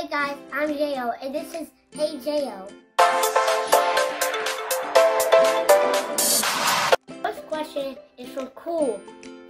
Hey guys, I'm Jo, and this is Hey Jo. First question is from Cool,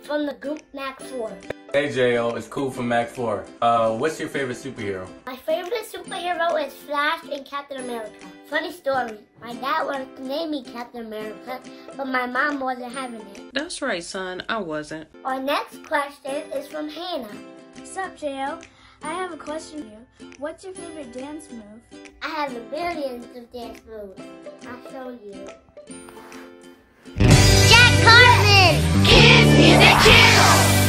from the group Mac 4. Hey Jo, it's cool from Mac 4. Uh, what's your favorite superhero? My favorite superhero is Flash and Captain America. Funny story, my dad wanted to name me Captain America, but my mom wasn't having it. That's right, son. I wasn't. Our next question is from Hannah. What's up, Jo? I have a question for you. What's your favorite dance move? I have a billions of dance moves. I'll show you. Jack Hartmann! Kids Music Channel.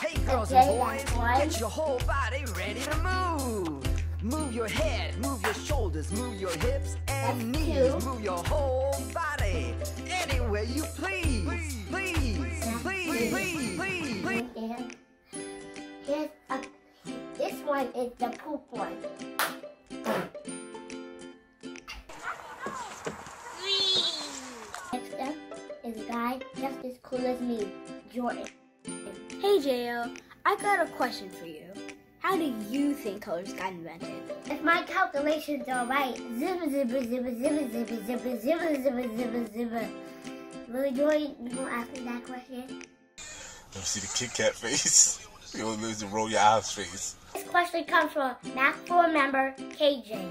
Hey girls Okay, and boys, one. get your whole body ready to move. Move your head, move your shoulders, move your hips and That's knees. two. Move your whole body anywhere you please. Please, please. Here's a, this one is the poop one. Next up is a guy just as cool as me, Jordan. Hey, Jo. I got a question for you. How do you think colors got invented? If my calculations are right, zipper, zipper, zipper, zipper, zipper, zipper, zipper, zipper, zipper, zipper. Really, Jordan, you gonna ask me that question? Let me see the Kit Kat face. You don't lose the roll your eyes face. This question comes from Mac 4 member KJ.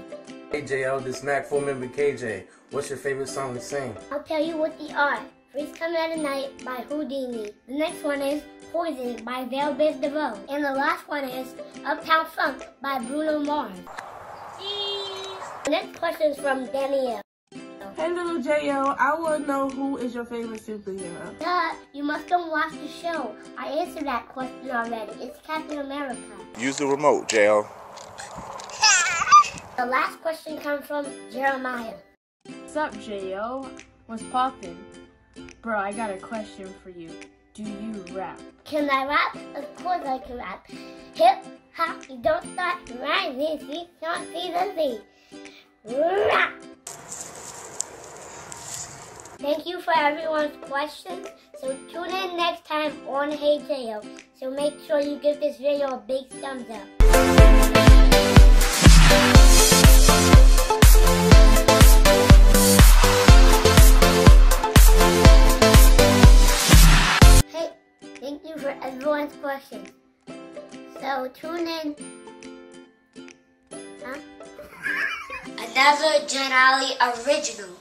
Hey Jo, this Mac 4 member KJ. What's your favorite song to sing? I'll tell you what they are. Freeze Come at Night by Whodini. The next one is Poison by Bell Biv DeVoe. And the last one is Uptown Funk by Bruno Mars. The next question is from Danielle. Hey little Jo, I want to know who is your favorite superhero. Duh, you must don't watch the show. I answered that question already. It's Captain America. Use the remote, J.O. The last question comes from Jeremiah. What's up, Jo? What's poppin'? Bro, I got a question for you. Do you rap? Can I rap? Of course I can rap. Hip hop, you don't start rising. See, don't see the Z. Rap. Thank you for everyone's questions. So tune in next time on Hey Jo. So make sure you give this video a big thumbs up. Hey, thank you for everyone's questions. So tune in. Huh? Another Gen original.